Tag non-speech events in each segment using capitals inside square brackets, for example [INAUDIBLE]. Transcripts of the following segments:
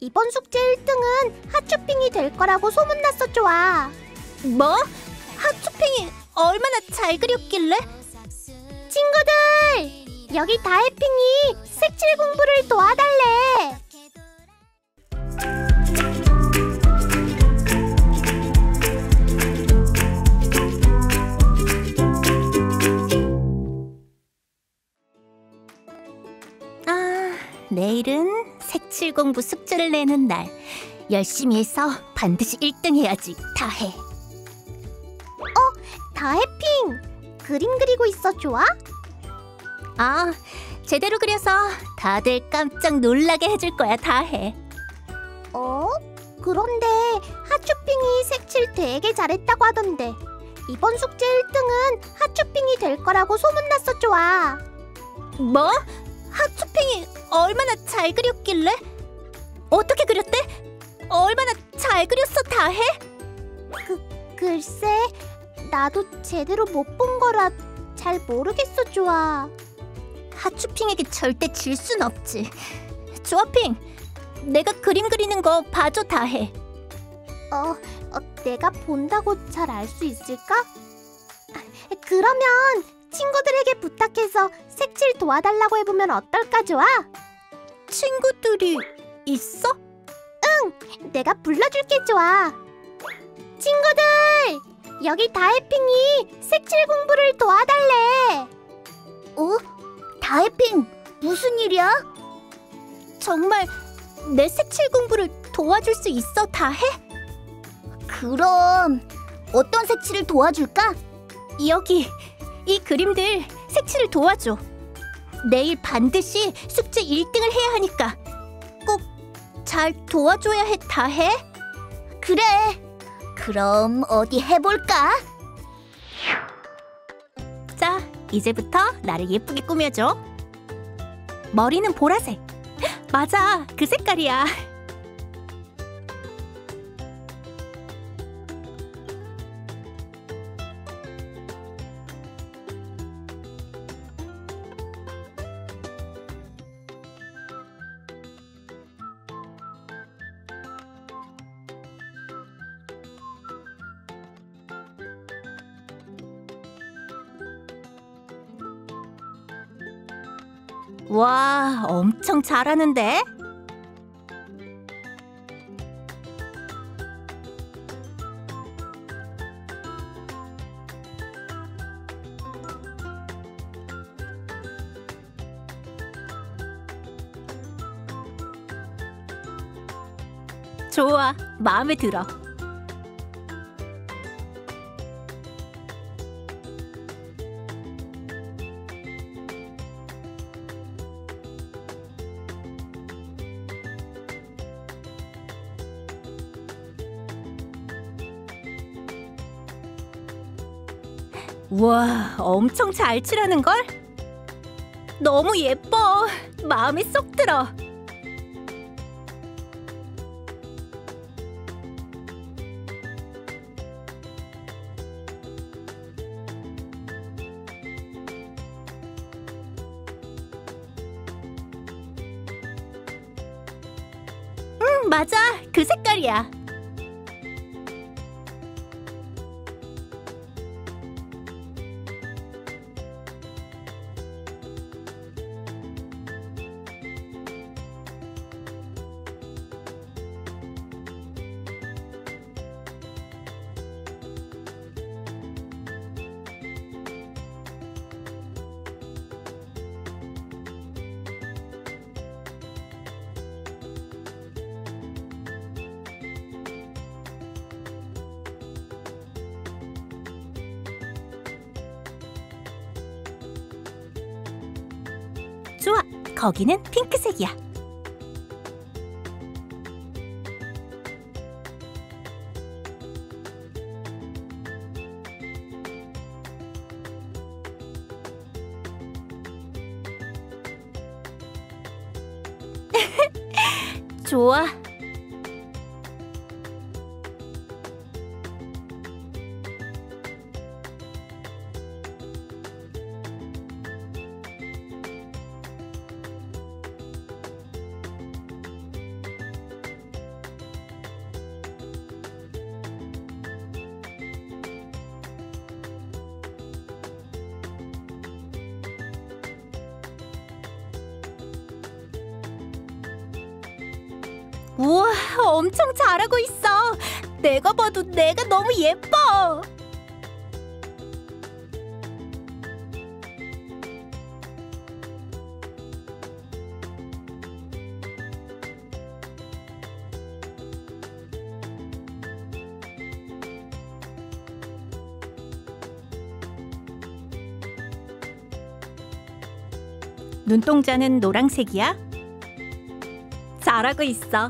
이번 숙제 1등은 하츄핑이 될 거라고 소문났어, 좋아. 뭐? 하츄핑이 얼마나 잘 그렸길래? 친구들! 여기 다해핑이 색칠 공부를 도와달래. 색칠 공부 숙제를 내는 날. 열심히 해서 반드시 1등 해야지. 다 해. 다해핑! 그림 그리고 있어, 좋아? 아, 제대로 그려서 다들 깜짝 놀라게 해줄 거야. 다 해. 어? 그런데 하츄핑이 색칠 되게 잘했다고 하던데 이번 숙제 1등은 하츄핑이 될 거라고 소문났어, 좋아. 뭐? 하츄핑이 얼마나 잘 그렸길래? 어떻게 그렸대? 얼마나 잘 그렸어 다 해? 글쎄, 나도 제대로 못 본 거라 잘 모르겠어, 좋아. 하츄핑에게 절대 질 순 없지. 조아핑, 내가 그림 그리는 거 봐줘 다 해. 어, 어, 내가 본다고 잘 알 수 있을까? 그러면 친구들에게 부탁해서 색칠 도와달라고 해보면 어떨까, 좋아? 친구들이 있어? 내가 불러줄게, 좋아. 친구들! 여기 다해핑이 색칠 공부를 도와달래. 어? 다해핑, 무슨 일이야? 정말 내 색칠 공부를 도와줄 수 있어 다 해? 그럼 어떤 색칠을 도와줄까? 여기 이 그림들 색칠을 도와줘. 내일 반드시 숙제 1등을 해야 하니까 꼭 잘 도와줘야 해 다 해? 그래. 그럼 어디 해볼까? 자, 이제부터 나를 예쁘게 꾸며줘. 머리는 보라색. 맞아, 그 색깔이야. 와, 엄청 잘하는데? 좋아, 마음에 들어. 우와, 엄청 잘 칠하는 걸? 너무 예뻐. 마음에 쏙 들어. 응, 맞아. 그 색깔이야. 좋아, 거기는 핑크색이야. [LAUGHS] 좋아. 엄청 잘하고 있어. 내가 봐도 내가 너무 예뻐. 눈동자는 노란색이야? 잘하고 있어.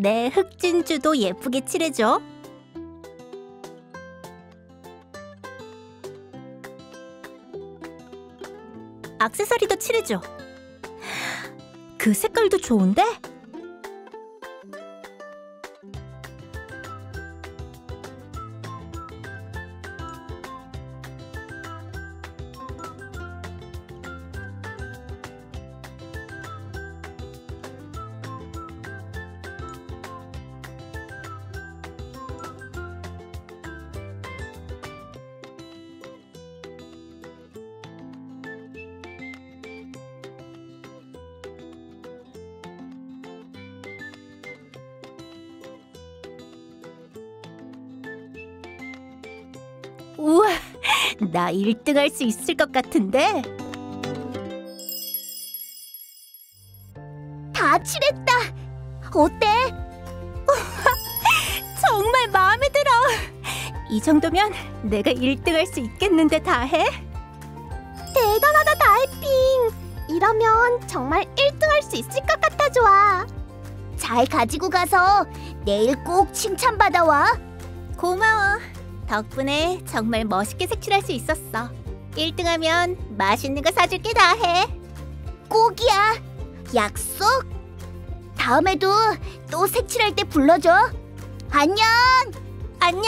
내 흑진주도 예쁘게 칠해줘. 악세사리도 칠해줘. 그 색깔도 좋은데? 우와, 나 1등 할 수 있을 것 같은데? 다 칠했다. 어때? 정말 마음에 들어. 이 정도면 내가 1등 할 수 있겠는데 다 해? 대단하다 달핑. 이러면 정말 1등 할 수 있을 것 같아 좋아. 잘 가지고 가서 내일 꼭 칭찬받아 와. 고마워. 덕분에 정말 멋있게 색칠할 수 있었어. 1등하면 맛있는 거 사줄게 다 해. 꼭이야. 약속. 다음에도 또 색칠할 때 불러줘. 안녕. 안녕.